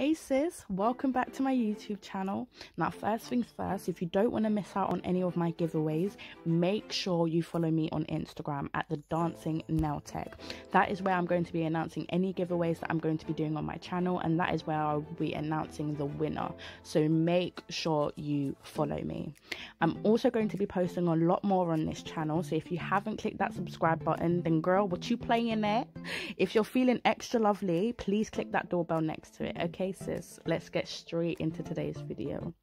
Hey sis, welcome back to my YouTube channel. Now, first things first, if you don't want to miss out on any of my giveaways, make sure you follow me on Instagram at the Dancing Nail Tech. That is where I'm going to be announcing any giveaways that I'm going to be doing on my channel, and that is where I'll be announcing the winner. So make sure you follow me. I'm also going to be posting a lot more on this channel, so if you haven't clicked that subscribe button, then girl, what you playing there? If you're feeling extra lovely, please click that doorbell next to it, okay? Let's get straight into today's video.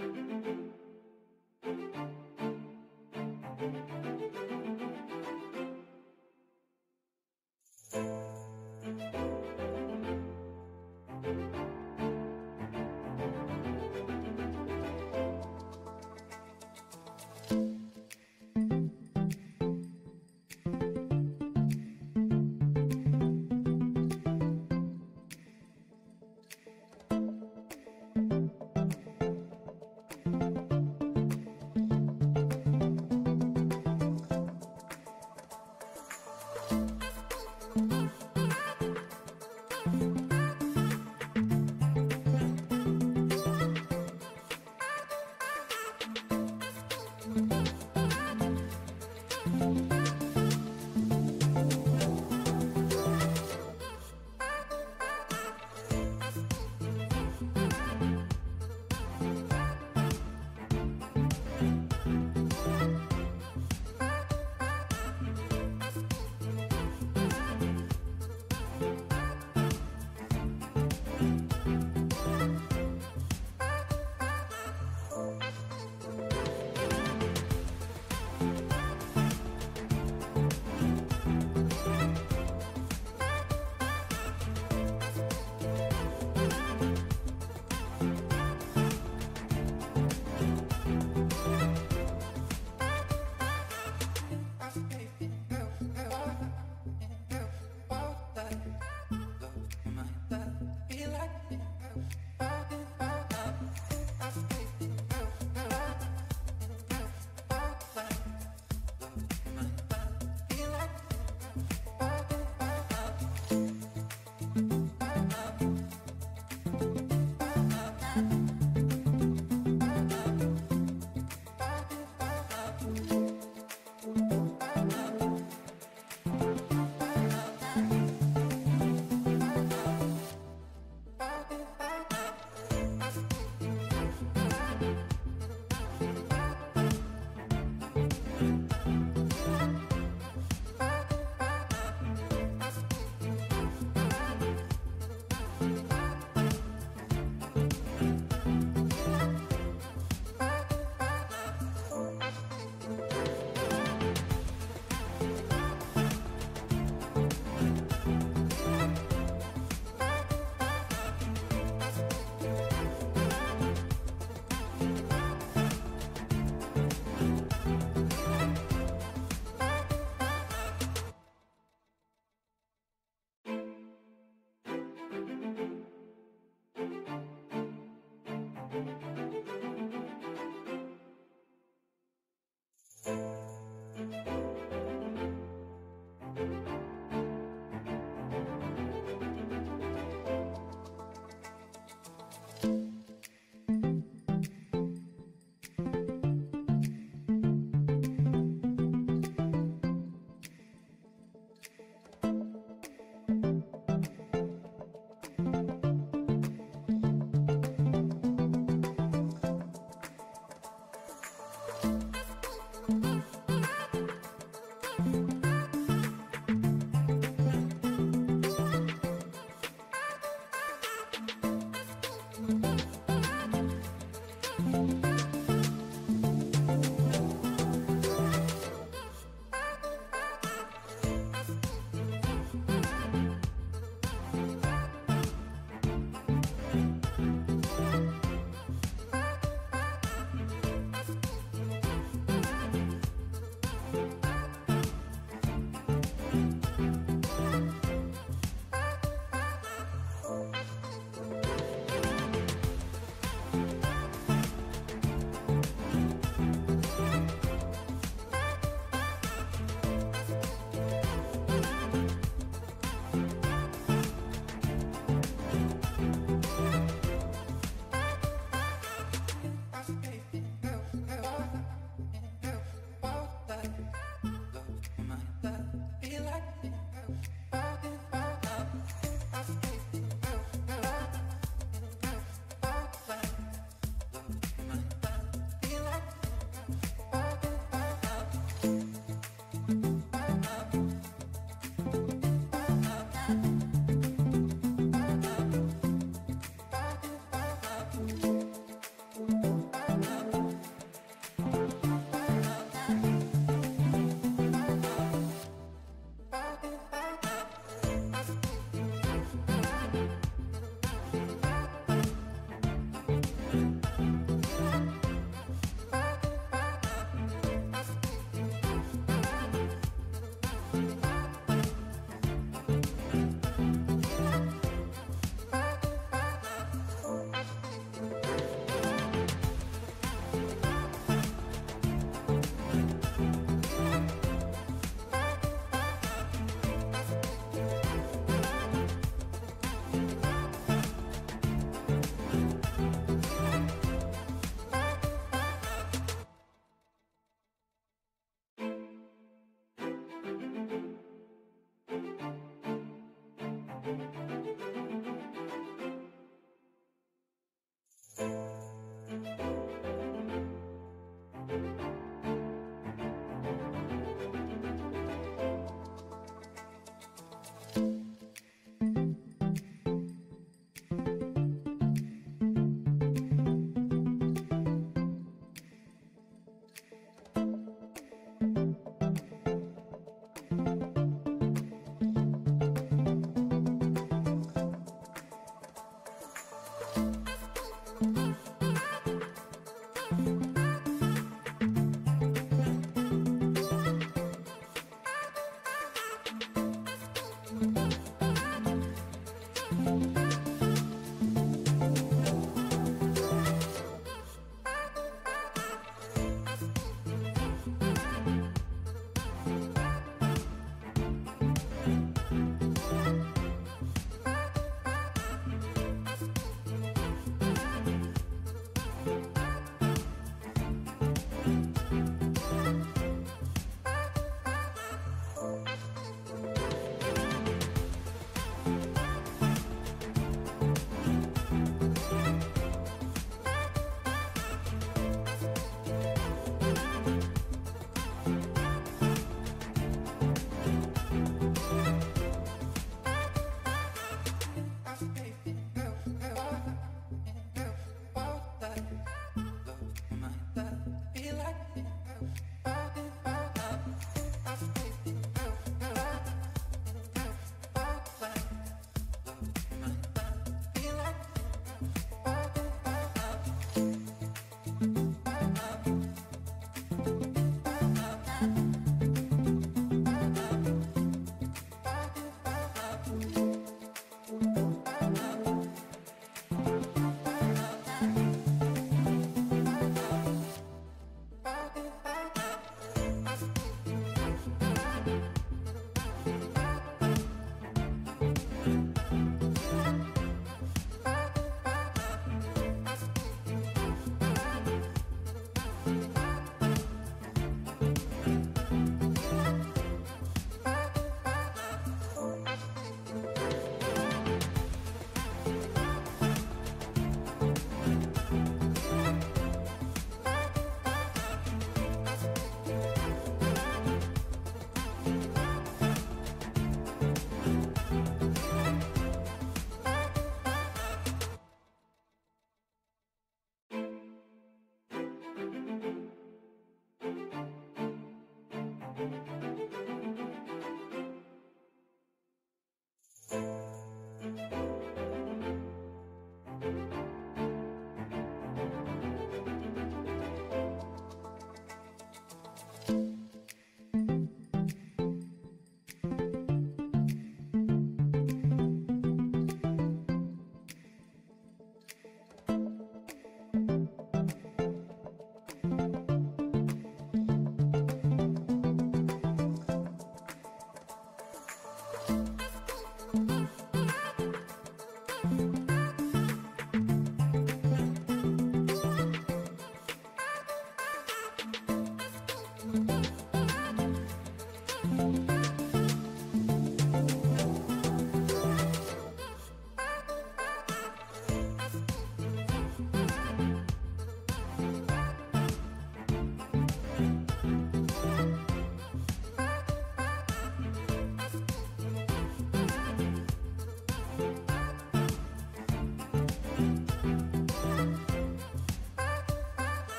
thank you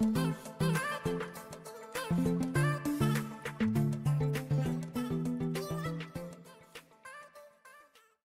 Bye.